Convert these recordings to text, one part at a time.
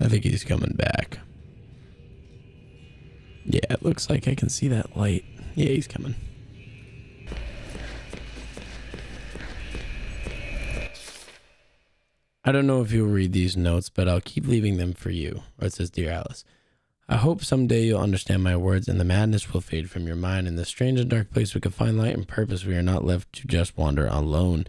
I think he's coming back. Yeah, it looks like I can see that light. Yeah, he's coming. I don't know if you'll read these notes, but I'll keep leaving them for you. Or it says, Dear Alice, I hope someday you'll understand my words and the madness will fade from your mind. In this strange and dark place, we can find light and purpose. We are not left to just wander alone.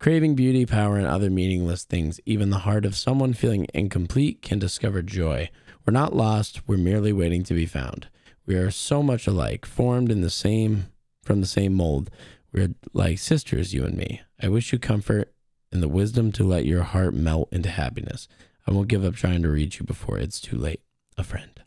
Craving beauty, power, and other meaningless things, even the heart of someone feeling incomplete can discover joy. We're not lost, we're merely waiting to be found. We are so much alike, formed in the same from the same mold. We're like sisters, you and me. I wish you comfort and the wisdom to let your heart melt into happiness. I won't give up trying to reach you before it's too late. A friend.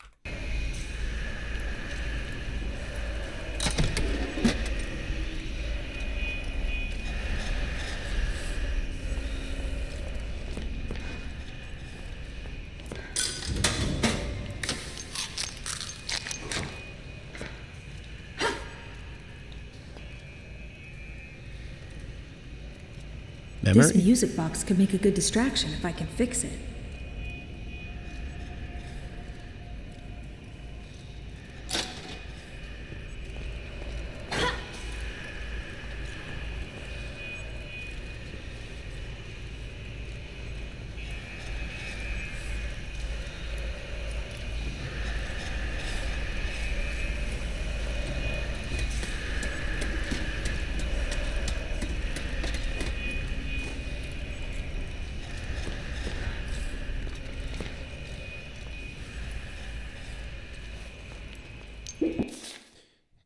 This music box could make a good distraction if I can fix it.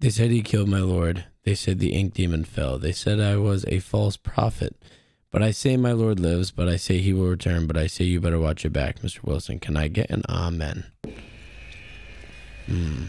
They said he killed my lord. They said the ink demon fell. They said I was a false prophet. But I say my lord lives, but I say he will return, but I say you better watch your back, Mr. Wilson. Can I get an amen? Hmm.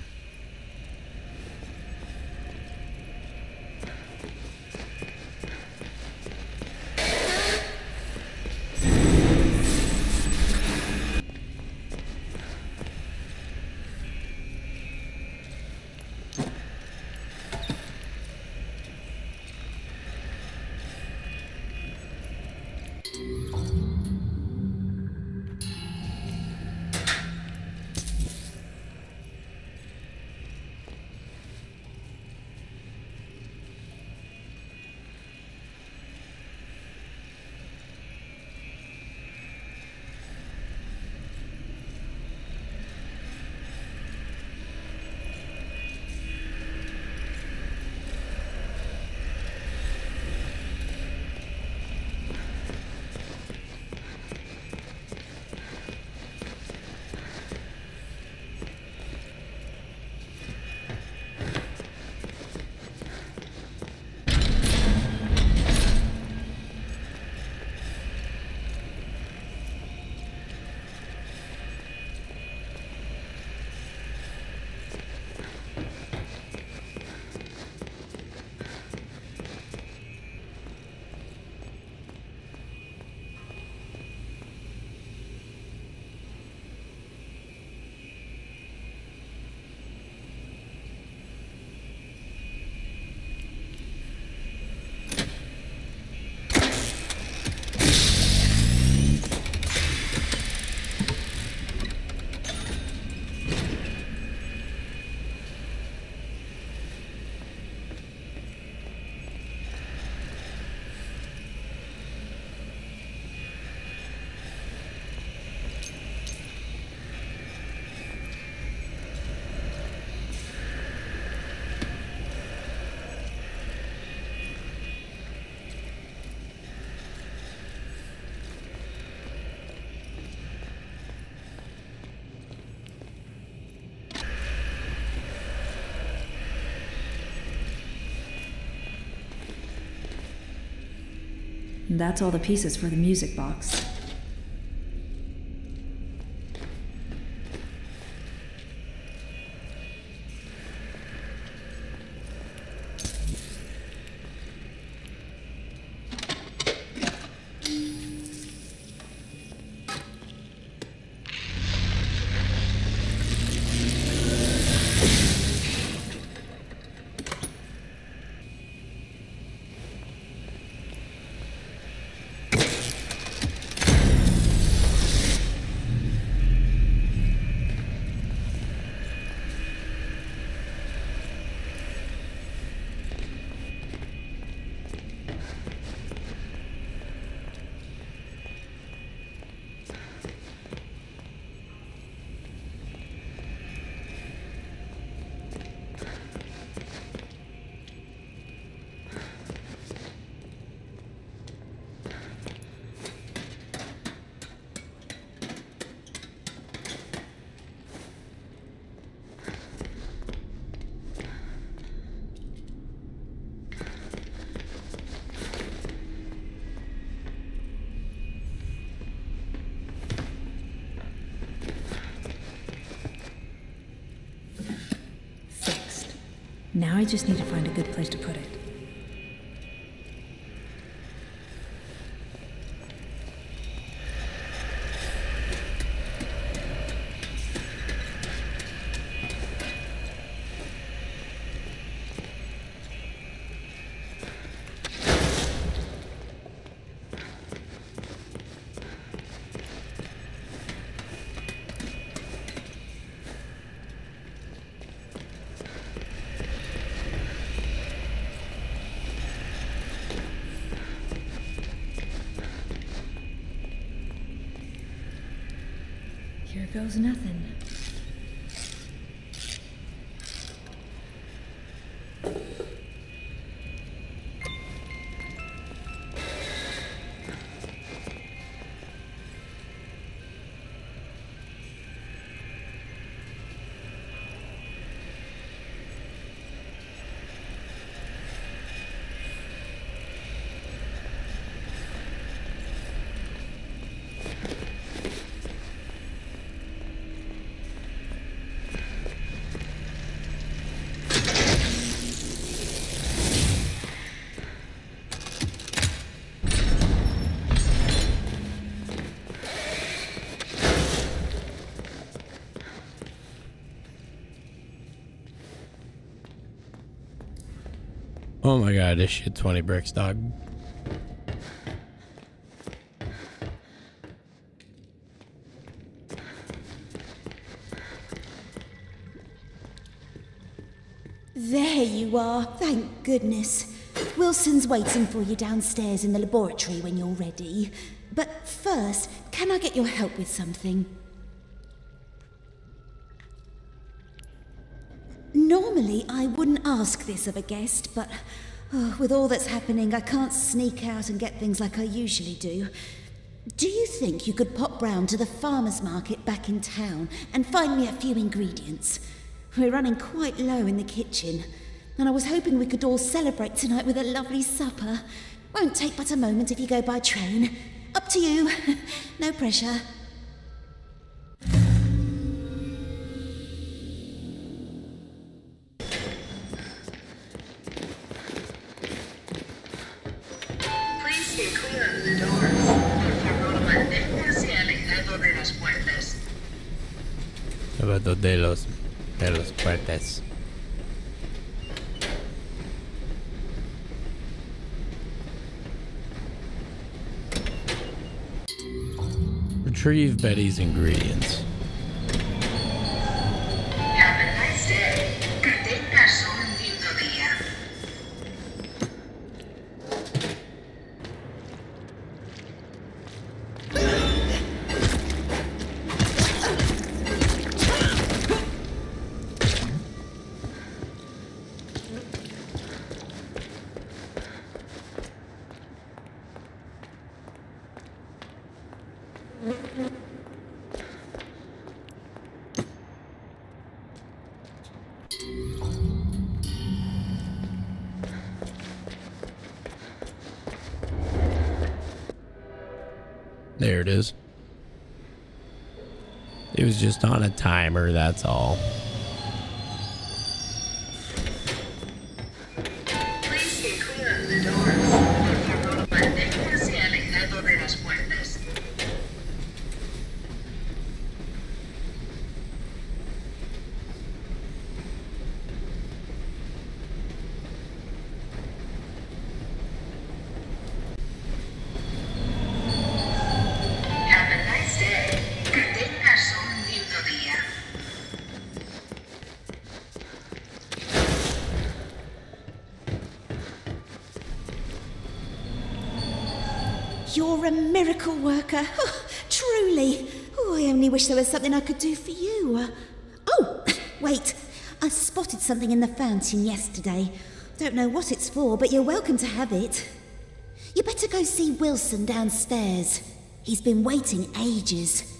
That's all the pieces for the music box. Now I just need to find a good place to goes nothing. Oh my god, this shit 20 bricks, dog. There you are, thank goodness. Wilson's waiting for you downstairs in the laboratory when you're ready. But first, can I get your help with something? Normally, I wouldn't ask this of a guest, but oh, with all that's happening, I can't sneak out and get things like I usually do. Do you think you could pop round to the farmer's market back in town and find me a few ingredients? We're running quite low in the kitchen, and I was hoping we could all celebrate tonight with a lovely supper. Won't take but a moment if you go by train. Up to you. no pressure. De los de los. Retrieve Betty's ingredients. A timer, that's all. There was something I could do for you. Oh, wait. I spotted something in the fountain yesterday. Don't know what it's for, but you're welcome to have it. You better go see Wilson downstairs. He's been waiting ages.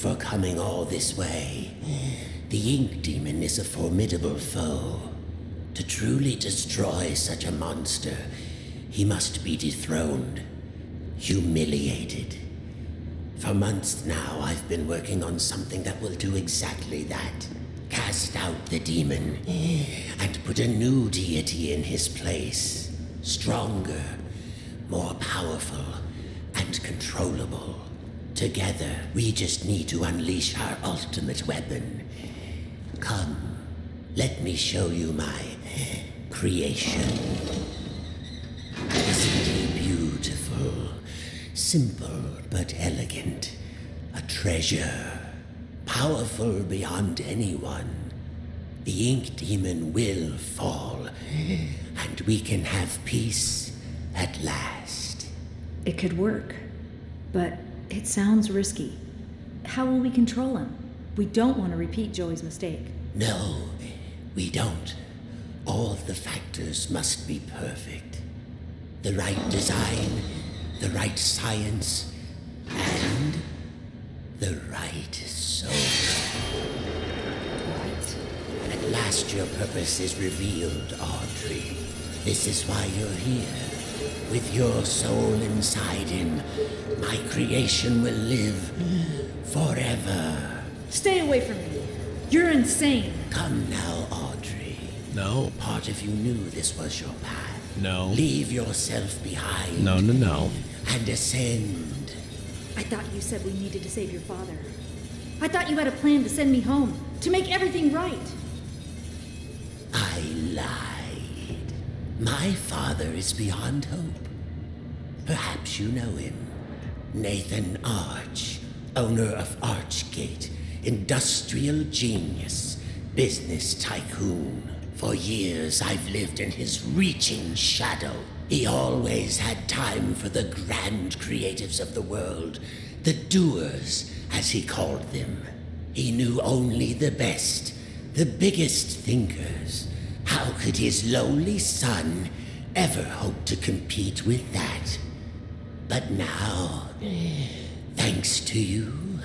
For coming all this way. The Ink Demon is a formidable foe. To truly destroy such a monster, he must be dethroned, humiliated. For months now, I've been working on something that will do exactly that. Cast out the demon and put a new deity in his place. Stronger, more powerful, and controllable. Together, we just need to unleash our ultimate weapon. Come, let me show you my creation. Isn't he beautiful? Simple but elegant. A treasure. Powerful beyond anyone. The ink demon will fall, and we can have peace at last. It could work, but it sounds risky. How will we control him? We don't want to repeat Joey's mistake. No, we don't. All the factors must be perfect. The right design, the right science, and the right soul. At last your purpose is revealed, Audrey. This is why you're here. With your soul inside him, my creation will live forever. Stay away from me. You're insane. Come now, Audrey. No. Part of you knew this was your path. No. Leave yourself behind. No, no, no. And ascend. I thought you said we needed to save your father. I thought you had a plan to send me home, to make everything right. I lied. My father is beyond hope. Perhaps you know him. Nathan Arch, owner of Archgate, industrial genius, business tycoon. For years I've lived in his reaching shadow. He always had time for the grand creatives of the world, the doers, as he called them. He knew only the best, the biggest thinkers. How could his lowly son ever hope to compete with that? But now, thanks to you,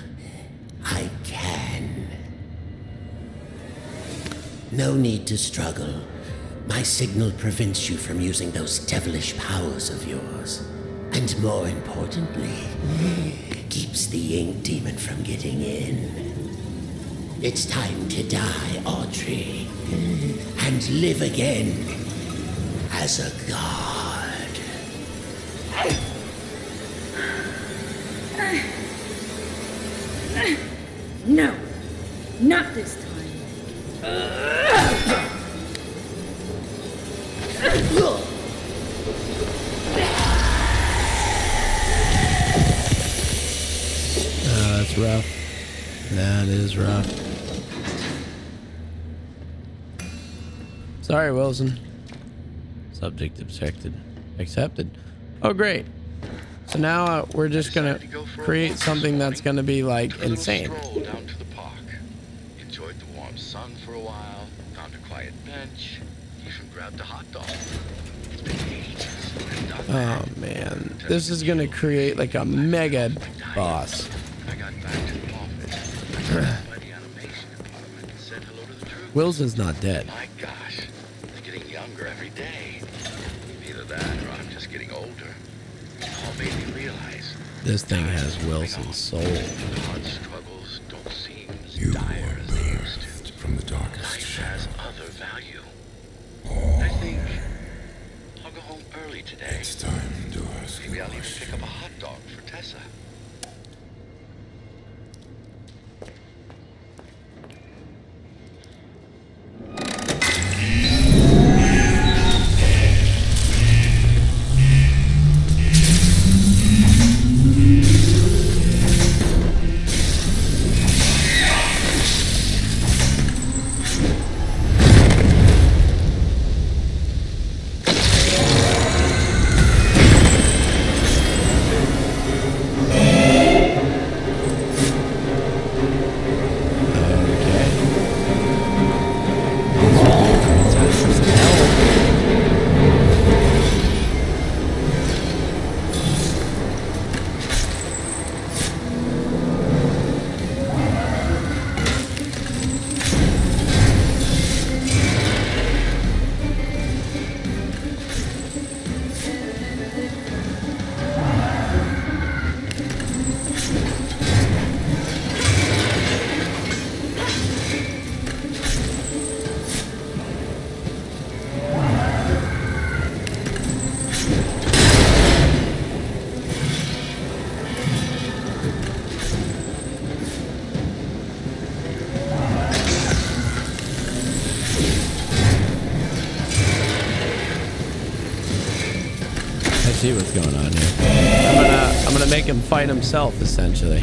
I can. No need to struggle. My signal prevents you from using those devilish powers of yours. And more importantly, keeps the ink demon from getting in. It's time to die, Audrey, and live again as a god. No, not this time. Uh, that's rough. That is rough. Sorry, Wilson. Subject accepted. Accepted. Oh, great. So now uh, we're just gonna create something that's gonna be like Took insane. Down to the park. Enjoyed the warm sun for a while. Found a quiet bench. Even grabbed a hot dog. It's been ages since I've done that. Oh man, this is gonna create like a mega boss. When I got This thing has Wilson's soul. struggles don't seem You dire were as they used to. birthed from the darkest Life has shadow. other value. Oh, I think I'll go home early today. it's time to ask Maybe the I'll even pick up a hot dog for Tessa. I'm gonna I'm gonna make him fight himself essentially.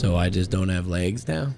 So I just don't have legs now?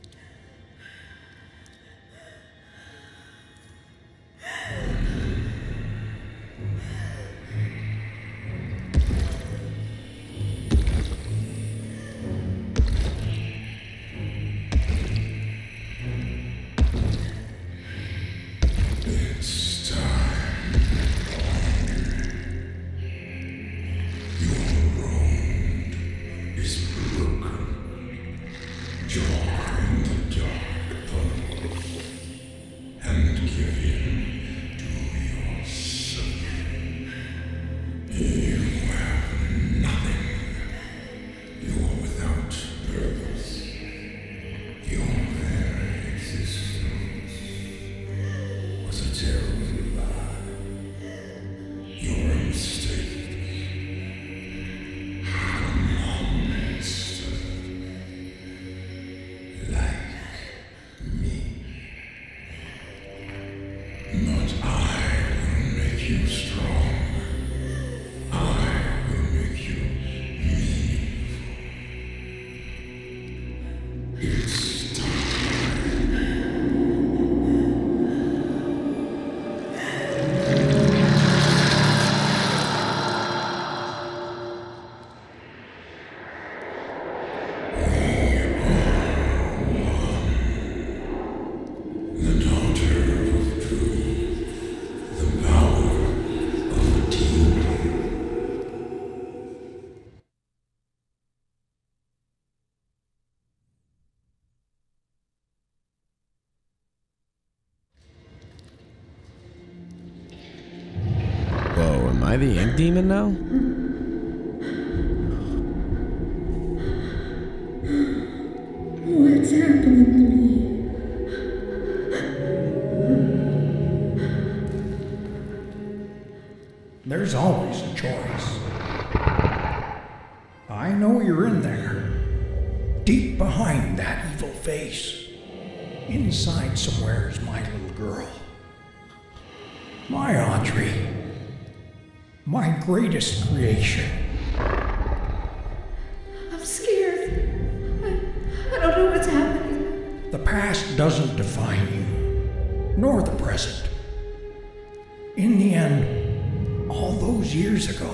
I the ink demon now? What's happening to me? There's always a choice. I know you're in there. Deep behind that evil face. Inside somewhere is my little girl. My Audrey. My greatest creation. I'm scared. I, I don't know what's happening. The past doesn't define you, nor the present. In the end, all those years ago,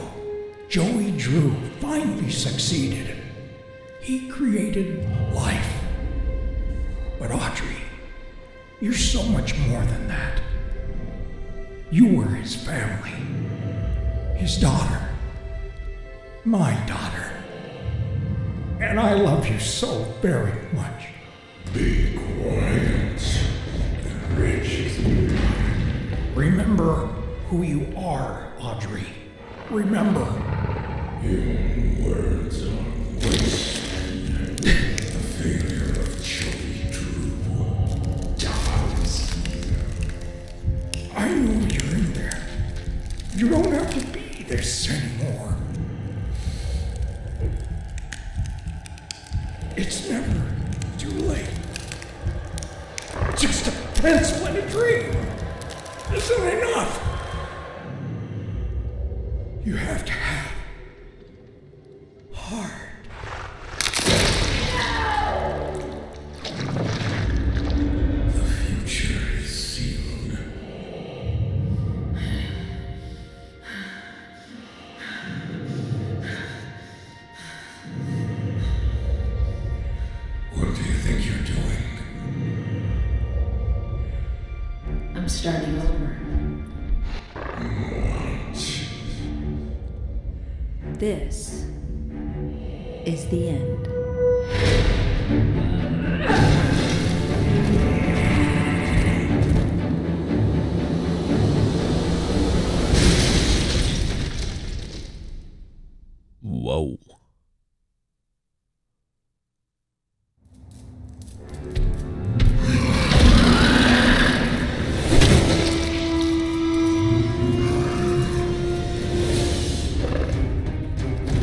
Joey Drew finally succeeded. He created life. But Audrey, you're so much more than that. You were his family, his daughter, my daughter. And I love you so very much. Be quiet. The rich is Remember who you are, Audrey. Remember. Your words It's never too late. Just a pencil and a dream isn't enough. You have to have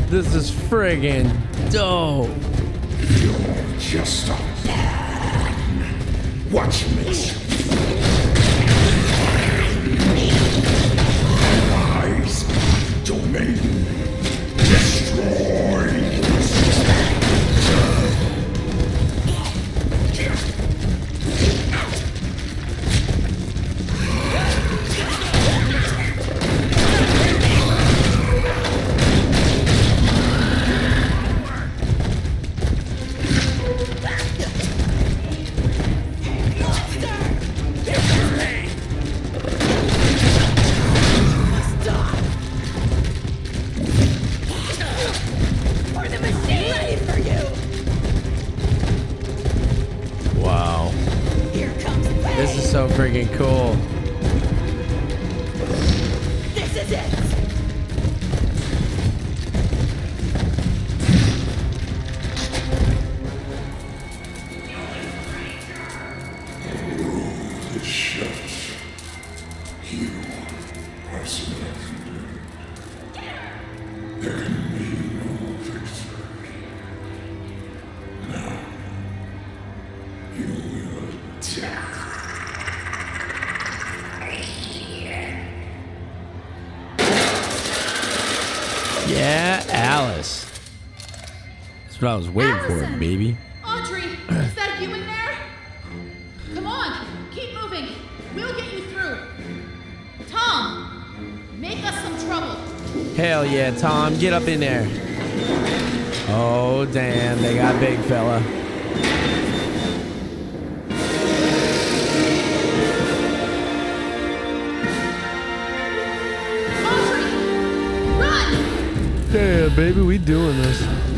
This is friggin' dope. You're just a pawn. Watch me. The shut. You are surrounded. There can be no victory. Now, you will die. Yeah, Alice. That's what I was waiting for, baby. Hell yeah, Tom, get up in there. Oh, damn, they got big fella. Audrey, run! Yeah, baby, we doing this.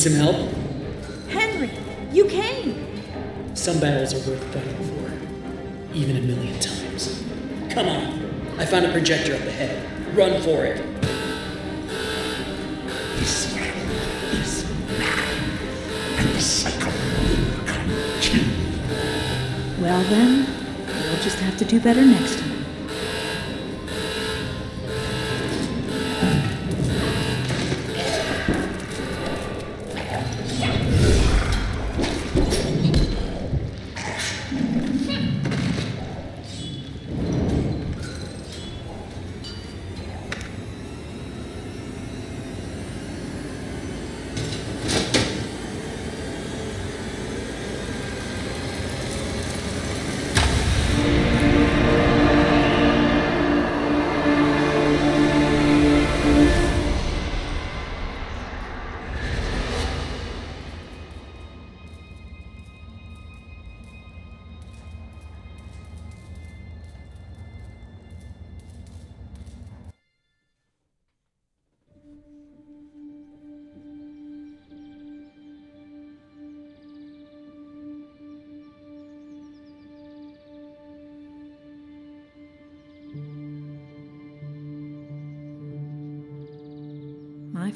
Need some help? Henry, you came. Some battles are worth fighting for, even a million times. Come on, I found a projector up ahead. Run for it. This man is mad, and the cycle will continue. Well then, we'll just have to do better next time.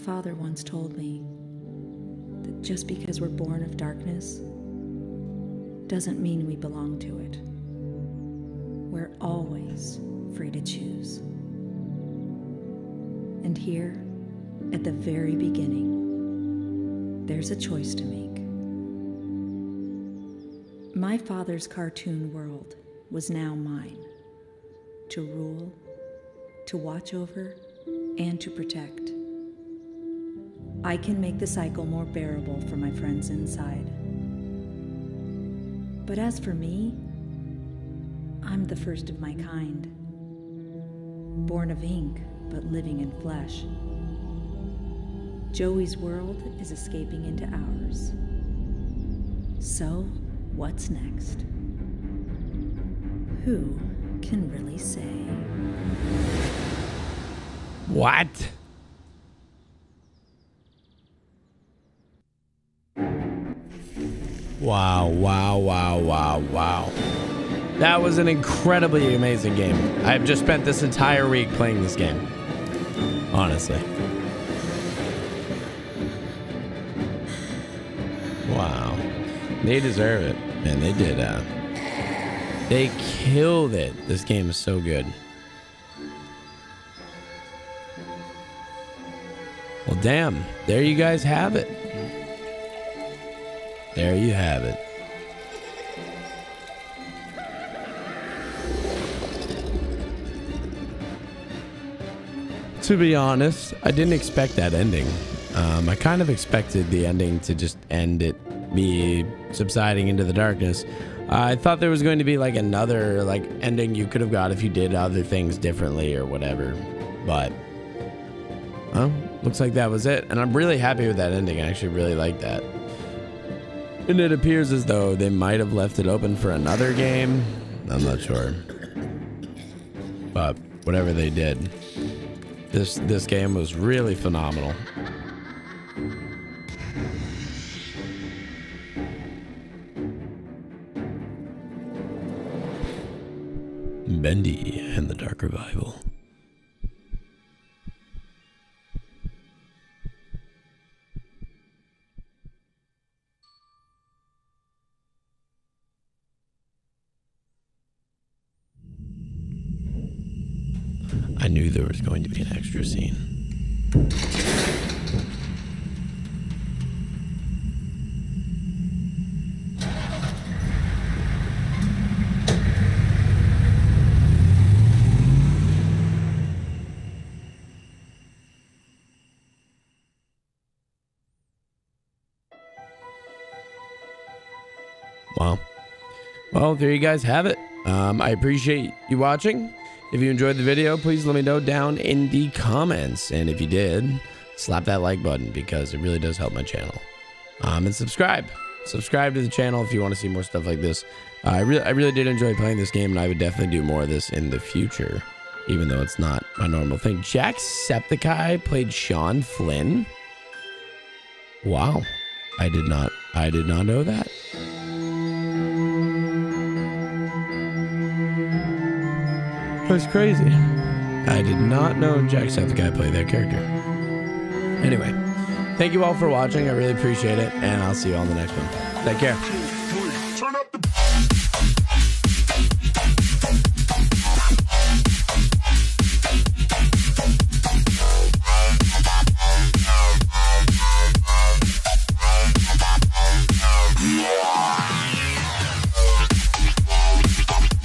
Father once told me that just because we're born of darkness doesn't mean we belong to it. We're always free to choose. And here, at the very beginning, there's a choice to make. My father's cartoon world was now mine to rule, to watch over, and to protect. I can make the cycle more bearable for my friends inside. But as for me, I'm the first of my kind. Born of ink, but living in flesh. Joey's world is escaping into ours. So, what's next? Who can really say? What? Wow, wow, wow, wow, wow. That was an incredibly amazing game. I've just spent this entire week playing this game. Honestly. Wow. They deserve it. Man, they did. Uh, they killed it. This game is so good. Well, damn. There you guys have it. There you have it. To be honest, I didn't expect that ending. Um, I kind of expected the ending to just end it, me subsiding into the darkness. I thought there was going to be like another like ending you could have got if you did other things differently or whatever. But well, looks like that was it, and I'm really happy with that ending. I actually really like that. And it appears as though they might have left it open for another game. I'm not sure. But whatever they did, this this game was really phenomenal. Bendy and the Dark Revival. I knew there was going to be an extra scene. Wow. Well, there you guys have it. Um, I appreciate you watching. If you enjoyed the video, please let me know down in the comments. And if you did, slap that like button because it really does help my channel. Um, and subscribe. Subscribe to the channel if you want to see more stuff like this. Uh, I really, I really did enjoy playing this game, and I would definitely do more of this in the future, even though it's not my normal thing. Jacksepticeye played Shawn Flynn. Wow, I did not, I did not know that. That's crazy. I did not know Jacksepticeye played that character. Anyway, thank you all for watching. I really appreciate it, and I'll see you all in the next one. Take care.